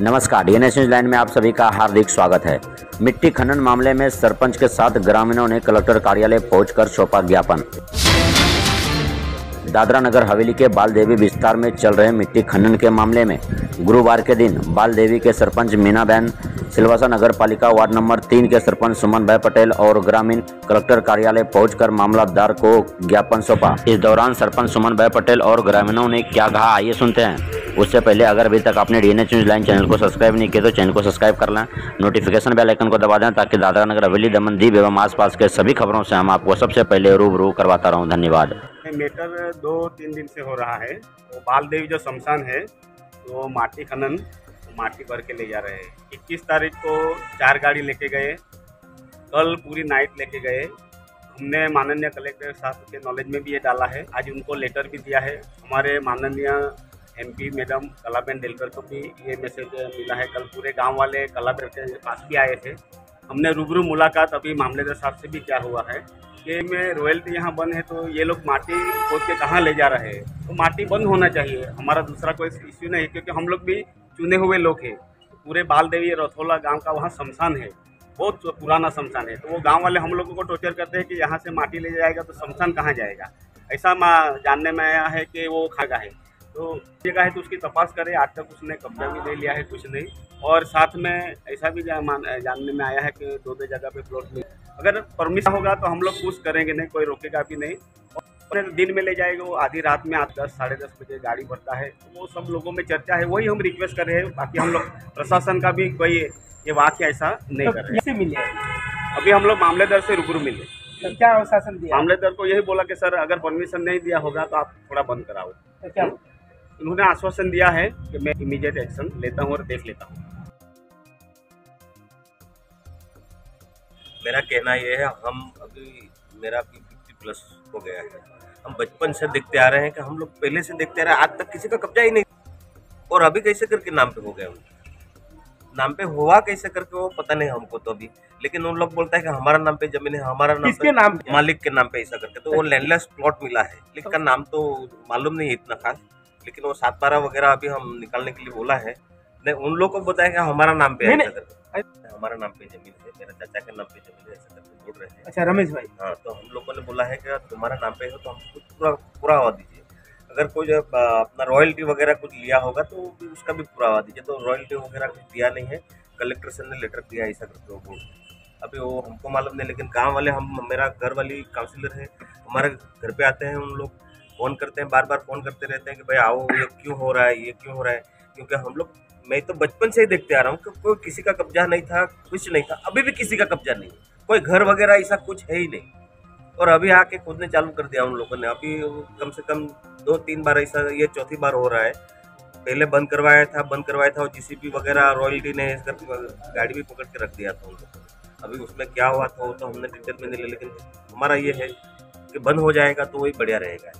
नमस्कार DNS news line में आप सभी का हार्दिक स्वागत है। मिट्टी खनन मामले में सरपंच के साथ ग्रामीणों ने कलेक्टर कार्यालय पहुंचकर सौंपा ज्ञापन। दादरा नगर हवेली के बाल देवी विस्तार में चल रहे मिट्टी खनन के मामले में गुरुवार के दिन बाल देवी के सरपंच मीना बहन, सिलवासा नगर पालिका वार्ड नंबर तीन के सरपंच सुमन भाई पटेल और ग्रामीण कलेक्टर कार्यालय पहुंचकर मामलादार को ज्ञापन सौंपा। इस दौरान सरपंच सुमन भाई पटेल और ग्रामीणों ने क्या कहा, आइए सुनते हैं। उससे पहले अगर अभी तक आपने D N news line channel को सब्सक्राइब नहीं किया तो चैनल को सब्सक्राइब कर लें। नोटिफिकेशन बेल आइकन को दबा दें, ताकि दादरा नगर, हवेली, दमन दीप एवं आसपास के सभी खबरों से हम आपको सबसे पहले रूबरू करवाता रहूँ। धन्यवाद। मेटर दो तीन दिन से हो रहा है। तो बाल देवी जो शमशान है, वो माटी खनन, माटी भर के ले जा रहे हैं। इक्कीस तारीख को चार गाड़ी लेके गए। कल पूरी नाइट लेके गए। हमने माननीय कलेक्टर साहब के नॉलेज में भी ये डाला है। आज उनको लेटर भी दिया है। हमारे माननीय एमपी मैडम कलाबेन डेलकर को भी ये मैसेज मिला है। कल पूरे गाँव वाले कलाबेन के पास भी आए थे। हमने रूबरू मुलाकात अभी मामलेदार साहब से भी क्या हुआ है। कि में रॉयल्टी यहाँ बंद है तो ये लोग माटी खोद के कहाँ ले जा रहे हैं? तो माटी बंद होना चाहिए। हमारा दूसरा कोई इश्यू नहीं क्योंकि हम लोग भी चुने हुए लोग हैं। पूरे बाल देवी रथोला गाँव का वहाँ शमशान है। बहुत पुराना शमशान है। तो वो गाँव वाले हम लोगों को टोर्चर करते हैं कि यहाँ से माटी ले जाएगा तो शमशान कहाँ जाएगा। ऐसा जानने में आया है कि वो खागा है। तो जगह है तो उसकी तपास करें आज तक उसने कब्जा भी नहीं लिया है कुछ नहीं। और साथ में ऐसा भी जानने में आया है कि दो दो जगह पे प्लॉट में। अगर परमिशन होगा तो हम लोग कुछ करेंगे नहीं कोई रोकेगा भी नहीं। और दिन में ले जाएगा वो आधी रात में आठ दस साढ़े दस बजे गाड़ी भरता है। तो वो सब लोगों में चर्चा है वही हम रिक्वेस्ट कर रहे हैं बाकी हम लोग प्रशासन का भी कोई ये वाक्य ऐसा नहीं कर रहे। मिले? अभी हम लोग मामलेदार से रूबरू मिले। तो क्या शासन दिया? मामलेदार को यही बोला कि सर अगर परमिशन नहीं दिया होगा तो आप थोड़ा बंद कराओ। तो क्या? उन्होंने आश्वासन दिया है कि मैं इमीडिएट एक्शन लेता हूँ और देख लेता हूँ। मेरा कहना यह है हम अभी मेरा भी फिफ्टी प्लस हो गया है। हम बचपन से देखते आ रहे हैं कि हम लोग पहले से देखते आ रहे हैं आज तक किसी का कब्जा ही नहीं। और अभी कैसे करके नाम पे हो गया उनका? नाम पे हुआ कैसे करके वो पता नहीं हमको तो अभी। लेकिन उन लोग बोलता है कि हमारा नाम पे ज़मीन है हमारा नाम किसके नाम मालिक के नाम पे ऐसा करके। तो वो लैंडलेस प्लॉट मिला है। लेकिन नाम तो मालूम नहीं है इतना खास। लेकिन वो सात बारह वगैरह अभी हम निकालने के लिए बोला है। नहीं उन लोग को बताया कि हमारा नाम पे करके। हमारा नाम पे ज़मीन है मेरा चाचा के नाम पे ज़मीन है ऐसा करके बोल रहे हैं। अच्छा रमेश भाई। हाँ तो हम लोगों ने बोला है कि तुम्हारा नाम पे हो तो हमको पूरा पूरा हवा दीजिए। अगर कोई अपना रॉयल्टी वगैरह कुछ लिया होगा तो उसका भी पूरा हवा दीजिए। तो रॉयल्टी वगैरह कुछ दिया नहीं है कलेक्टर सर ने लेटर दिया ऐसा करके वो बोल अभी वो हमको मालूम नहीं लेकिन गाँव वाले हम मेरा घर वाली काउंसिलर है हमारे घर पे आते हैं उन लोग। फ़ोन करते हैं बार बार फ़ोन करते रहते हैं कि भाई आओ, ये क्यों हो रहा है, ये क्यों हो रहा है? क्योंकि हम लोग, मैं तो बचपन से ही देखते आ रहा हूँ कि कोई किसी का कब्जा नहीं था, कुछ नहीं था, अभी भी किसी का कब्जा नहीं कोई घर वगैरह ऐसा कुछ है ही नहीं। और अभी आके खोदने चालू कर दिया उन लोगों ने। अभी कम से कम दो तीन बार ऐसा, ये चौथी बार हो रहा है। पहले बंद करवाया था, बंद करवाया था और जीसीपी वगैरह रॉयल्टी ने इस गाड़ी भी पकड़ के रख दिया था उन लोगों ने। अभी उसमें क्या हुआ था, वो तो हमने डिटेल में नहीं लिया लेकिन हमारा ये है कि बंद हो जाएगा तो वही बढ़िया रहेगा।